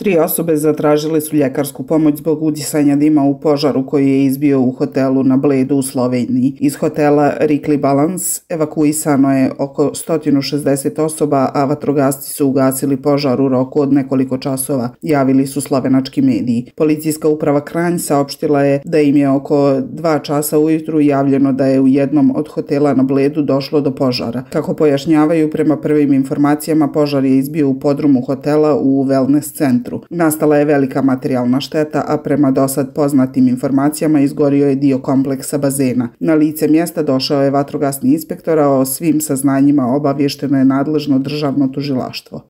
Tri osobe zatražile su ljekarsku pomoć zbog udisanja dima u požaru koji je izbio u hotelu na Bledu u Sloveniji. Iz hotela Rikli Balance evakuisano je oko 160 osoba, a vatrogasci su ugasili požar u roku od nekoliko časova, javili su slovenački mediji. Policijska uprava Kranj saopštila je da im je oko dva časa ujutru javljeno da je u jednom od hotela na Bledu došlo do požara. Kako pojašnjavaju prema prvim informacijama, požar je izbio u podrumu hotela u wellness centru centru. Nastala je velika materijalna šteta, a prema dosad poznatim informacijama izgorio je dio kompleksa bazena. Na lice mjesta došao je vatrogasni inspektor, a o svim saznanjima obavješteno je nadležno državno tužilaštvo.